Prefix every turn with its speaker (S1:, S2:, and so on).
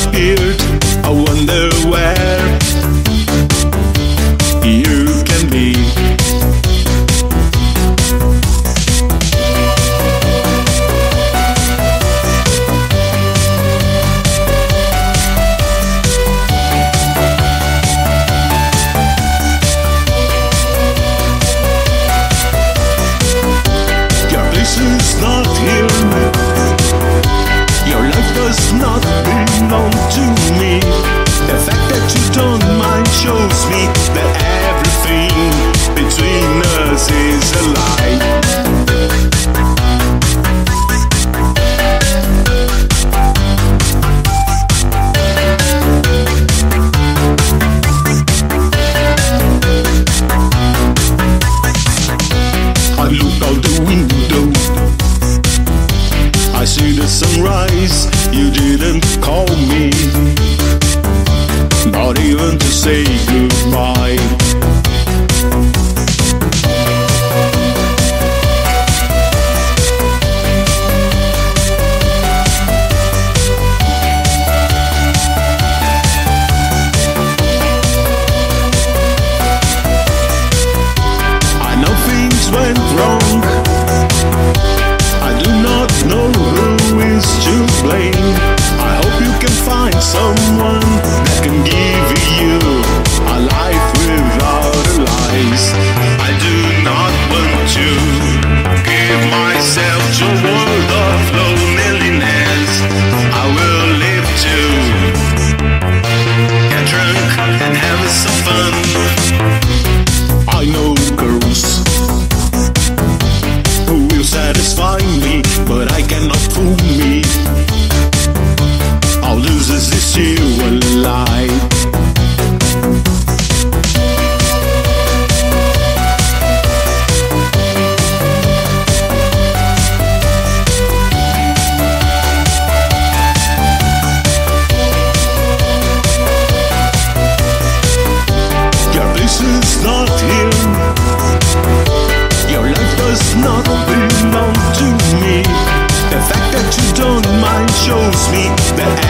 S1: I wonder shows me went wrong. nothing to me. The fact that you don't mind shows me that.